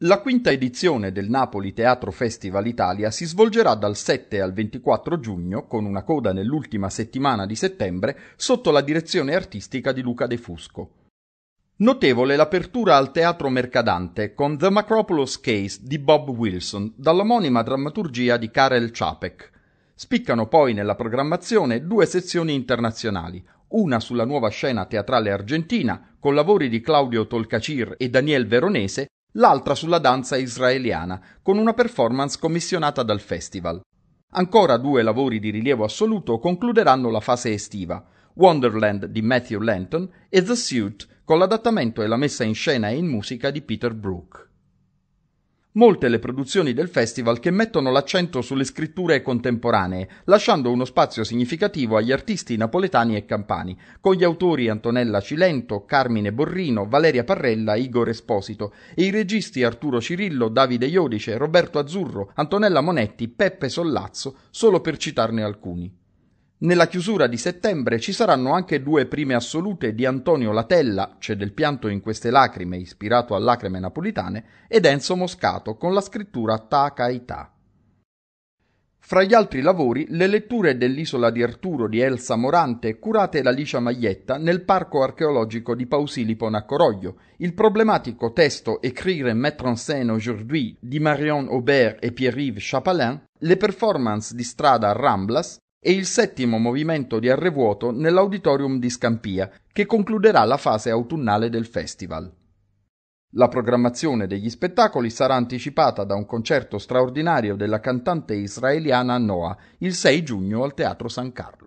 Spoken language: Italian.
La quinta edizione del Napoli Teatro Festival Italia si svolgerà dal 7 al 24 giugno, con una coda nell'ultima settimana di settembre, sotto la direzione artistica di Luca De Fusco. Notevole l'apertura al Teatro Mercadante con The Macropolis Case di Bob Wilson, dall'omonima drammaturgia di Karel Čapek. Spiccano poi nella programmazione due sezioni internazionali, una sulla nuova scena teatrale argentina, con lavori di Claudio Tolcacir e Daniel Veronese, l'altra sulla danza israeliana, con una performance commissionata dal festival. Ancora due lavori di rilievo assoluto concluderanno la fase estiva, Wonderland di Matthew Lanton e The Suit con l'adattamento e la messa in scena e in musica di Peter Brook. Molte le produzioni del festival che mettono l'accento sulle scritture contemporanee, lasciando uno spazio significativo agli artisti napoletani e campani, con gli autori Antonella Cilento, Carmine Borrino, Valeria Parrella, Igor Esposito e i registi Arturo Cirillo, Davide Iodice, Roberto Azzurro, Antonella Monetti, Peppe Sollazzo, solo per citarne alcuni. Nella chiusura di settembre ci saranno anche due prime assolute di Antonio Latella, C'è del pianto in queste lacrime, ispirato a lacrime napolitane, ed Enzo Moscato con la scrittura Ta Caità. Fra gli altri lavori, le letture dell'Isola di Arturo di Elsa Morante, curate da Licia Maglietta nel Parco archeologico di Pausilipo Nacoroglio, il problematico testo Écrire et mettre en scène aujourd'hui di Marion Aubert e Pierre-Yves Chapalin, le performance di strada Ramblas, e il settimo movimento di Arrevuoto nell'Auditorium di Scampia, che concluderà la fase autunnale del festival. La programmazione degli spettacoli sarà anticipata da un concerto straordinario della cantante israeliana Noah il 6 giugno al Teatro San Carlo.